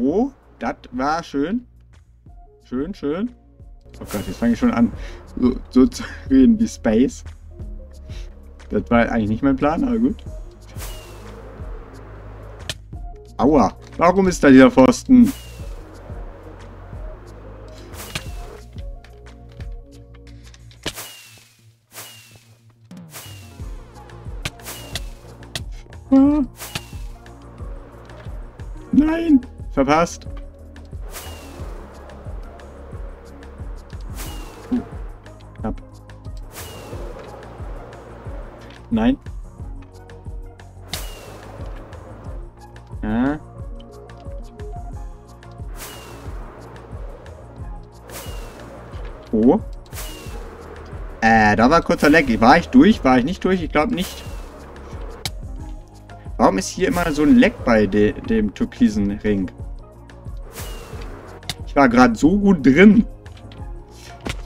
Oh, das war schön. Schön, schön. Oh Gott, jetzt fange ich schon an, so, so zu reden wie Space. Das war eigentlich nicht mein Plan, aber gut. Aua, warum ist da dieser Pfosten? Ah. Nein, verpasst. Uh, knapp. Nein. Ja. Oh. Äh, da war kurzer Leck. War ich durch? War ich nicht durch? Ich glaube nicht. Warum ist hier immer so ein Leck bei de dem türkisen Ring? War gerade so gut drin.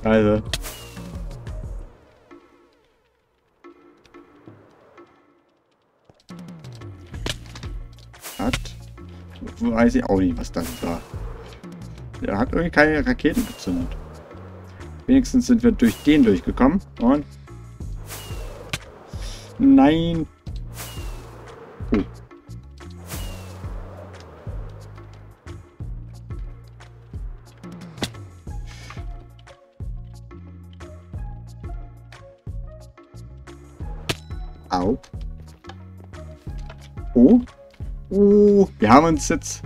Also. Hat. Weiß ich auch nicht, was das war. Er hat irgendwie keine Rakete gezündet. Wenigstens sind wir durch den durchgekommen. Und... Nein. Au. Oh. Oh. Wir haben uns jetzt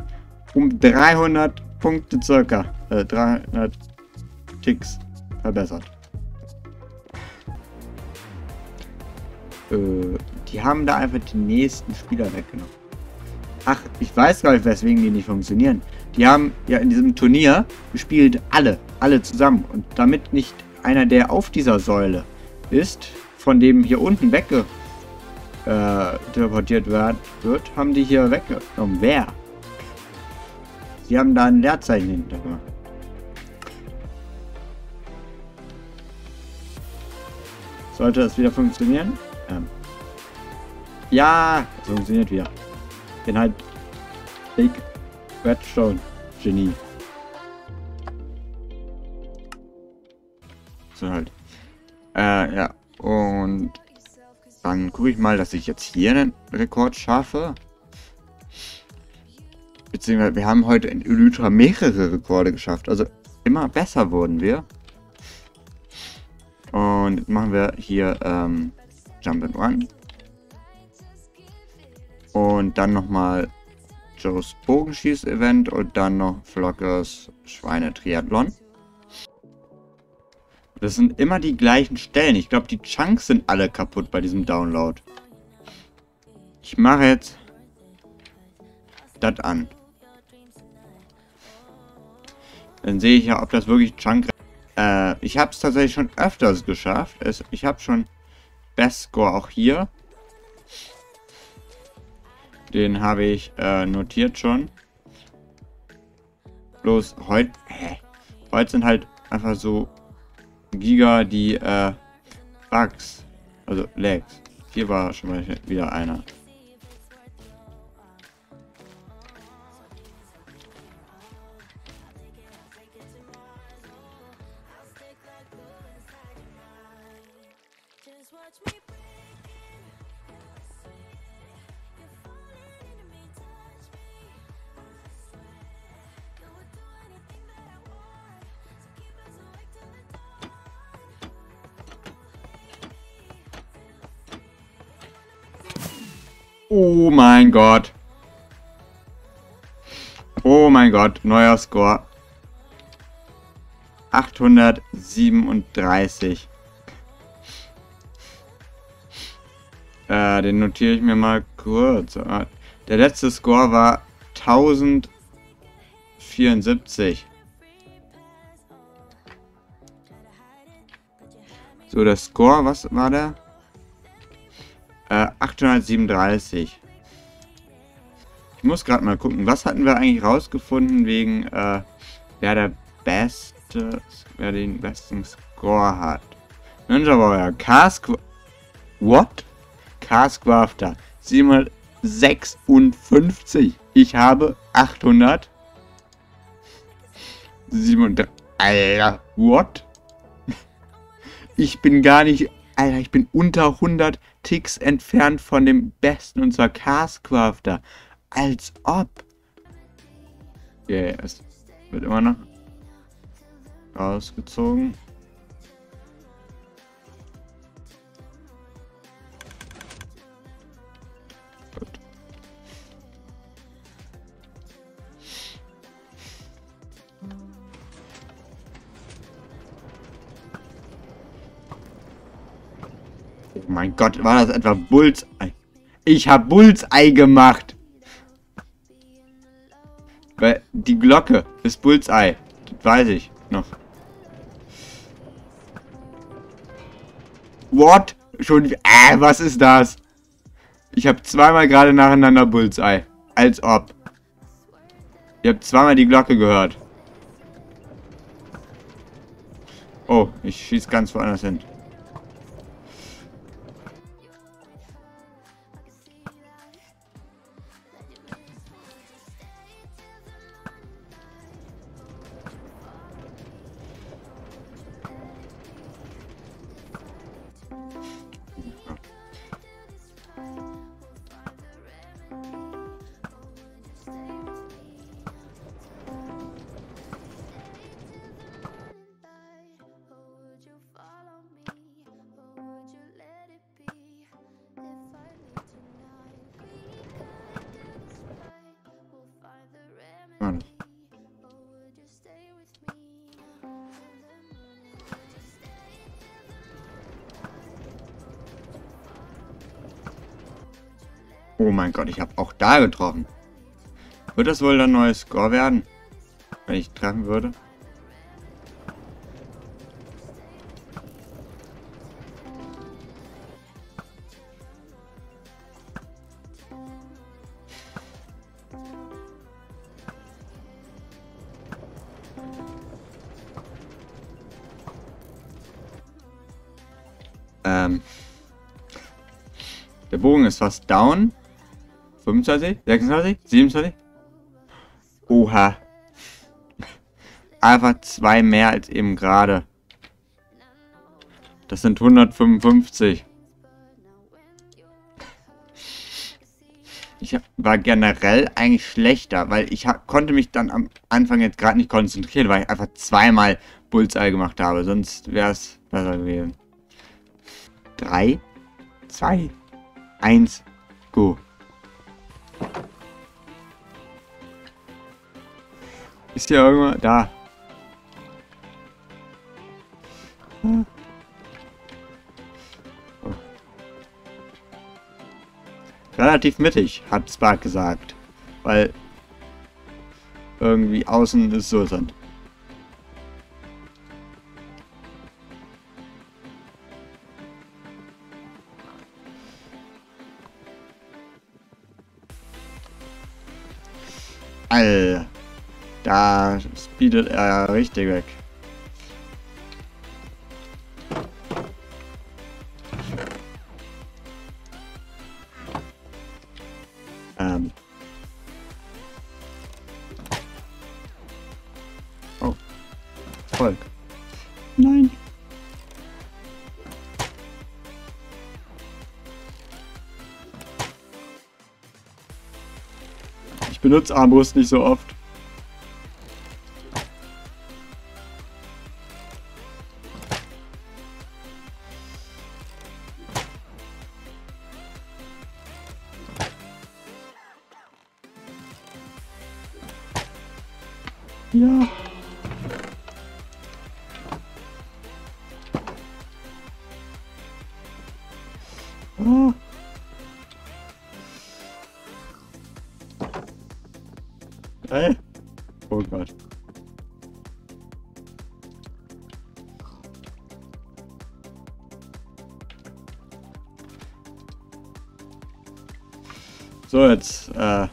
um 300 Punkte circa, äh, 300 Ticks verbessert. Äh, die haben da einfach die nächsten Spieler weggenommen. Ach, ich weiß gar nicht, weswegen die nicht funktionieren. Die haben ja in diesem Turnier gespielt alle, alle zusammen. Und damit nicht einer, der auf dieser Säule ist, von dem hier unten wegge äh, teleportiert wird, wird, haben die hier weggenommen. Wer? Sie haben da ein Leerzeichen hinter gemacht. Sollte das wieder funktionieren? Ähm. Ja, es funktioniert wieder. Bin halt Big Redstone Genie. So halt. Äh, ja. Und dann gucke ich mal, dass ich jetzt hier einen Rekord schaffe. Beziehungsweise wir haben heute in Elytra mehrere Rekorde geschafft. Also immer besser wurden wir. Und jetzt machen wir hier ähm, Jump and Run. Und dann nochmal Joes Bogenschieß-Event und dann noch Flockers Schweine-Triathlon. Das sind immer die gleichen Stellen. Ich glaube, die Chunks sind alle kaputt bei diesem Download. Ich mache jetzt das an. Dann sehe ich ja, ob das wirklich Chunk... Äh, ich habe es tatsächlich schon öfters geschafft. Es, ich habe schon Best Score auch hier. Den habe ich äh, notiert schon. Bloß heute... Hä? Heute sind halt einfach so Giga die äh, Bugs. Also Lags. Hier war schon mal wieder einer. Oh mein Gott. Oh mein Gott, neuer Score. 837. Äh, den notiere ich mir mal kurz. Äh, der letzte Score war 1074. So, der Score, was war der? Äh, 837. Ich muss gerade mal gucken, was hatten wir eigentlich rausgefunden wegen, äh, wer der beste, wer den besten Score hat. Ninja Warrior, Cask... What? Cascrafter, 756. Ich habe 800. 37. Alter, what? Ich bin gar nicht... Alter, ich bin unter 100 Ticks entfernt von dem Besten, und zwar Castcrafter. Als ob. Ja, yeah, es wird immer noch rausgezogen. Mein Gott, war das etwa Bullseye? Ich habe Bullseye gemacht. Die Glocke ist Bullseye. Das weiß ich noch. What? Schon. Äh, was ist das? Ich habe zweimal gerade nacheinander Bullseye. Als ob. Ihr habt zweimal die Glocke gehört. Oh, ich schieße ganz woanders hin. Mann. Oh mein Gott, ich habe auch da getroffen. Wird das wohl ein neues Score werden? Wenn ich treffen würde? Der Bogen ist fast down. 25, 26, 27. Oha. Einfach zwei mehr als eben gerade. Das sind 155. Ich war generell eigentlich schlechter, weil ich konnte mich dann am Anfang jetzt gerade nicht konzentrieren, weil ich einfach zweimal Bullseye gemacht habe. Sonst wäre es besser gewesen. 3, 2, 1, go. Ist hier irgendwo? Da. Oh. Relativ mittig, hat Spark gesagt. Weil irgendwie außen ist so Sand. All. Da speedet er richtig weg. Ich benutze Armbrust nicht so oft. Ja. So, jetzt. Äh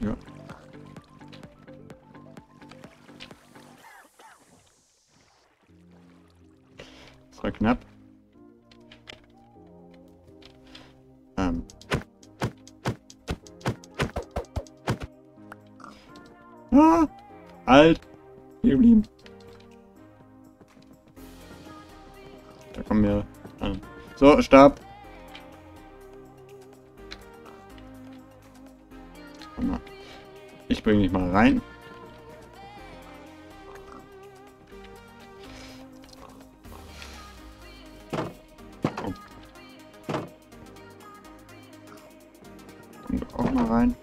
Ja. Das war knapp. Ähm. Ah! Kommen wir an. So, Stab. Ich bringe dich mal rein. Kommt auch mal rein.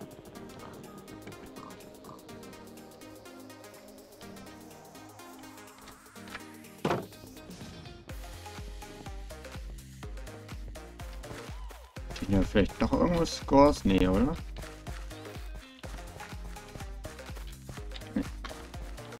Vielleicht doch irgendwas Scores? Nee, oder?